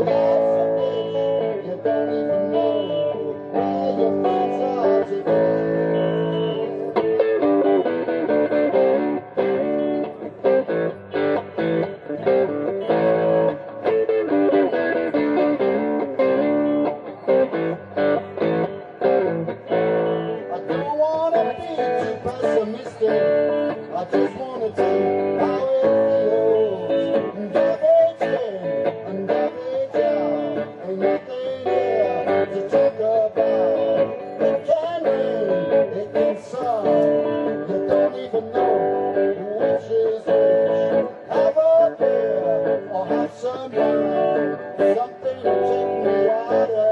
I don't wanna be too pessimistic. I just wanna tell Something me out of